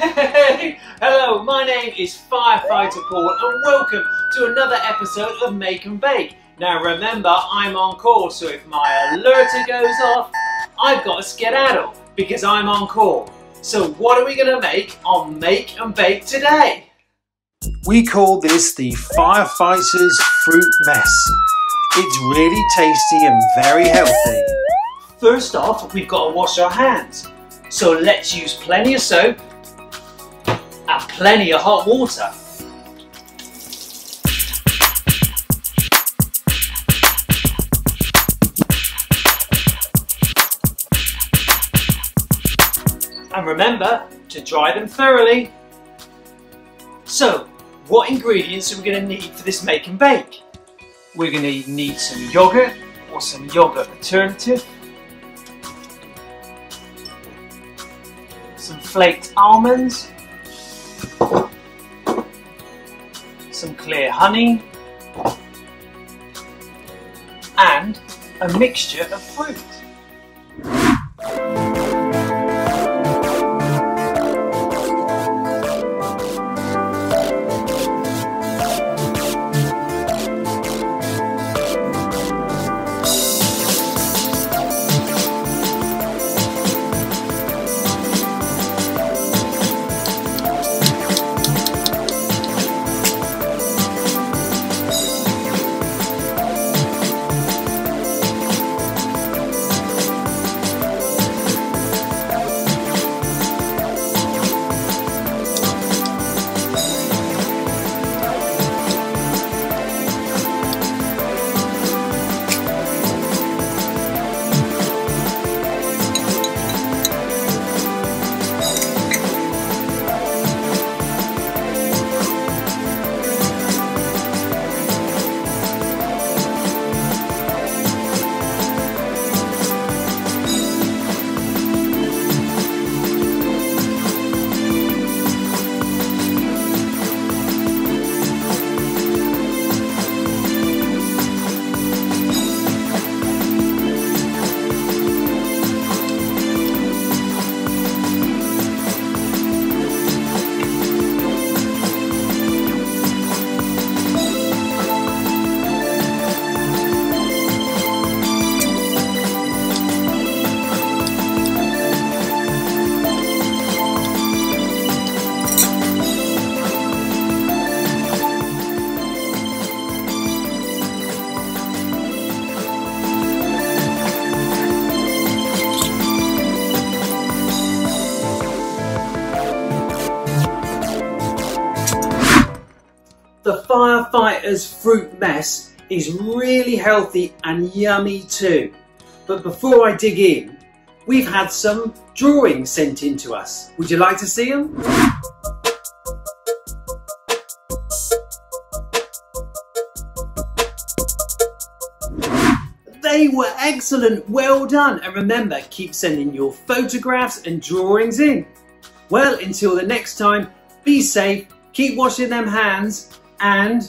Hey, hello, my name is Firefighter Paul and welcome to another episode of Make and Bake. Now remember, I'm on call, so if my alerter goes off, I've got to skedaddle because I'm on call. So what are we going to make on Make and Bake today? We call this the Firefighters Fruit Mess. It's really tasty and very healthy. First off, we've got to wash our hands. So let's use plenty of soap and plenty of hot water. And remember to dry them thoroughly. So, what ingredients are we going to need for this make and bake? We're going to need some yogurt or some yogurt alternative, some flaked almonds, clear honey, and a mixture of fruit. The firefighter's fruit mess is really healthy and yummy too. But before I dig in, we've had some drawings sent in to us. Would you like to see them? They were excellent, well done. And remember, keep sending your photographs and drawings in. Well, until the next time, be safe, keep washing them hands, and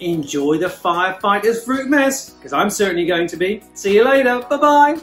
enjoy the firefighter's fruit mess, because I'm certainly going to be. See you later. Bye bye.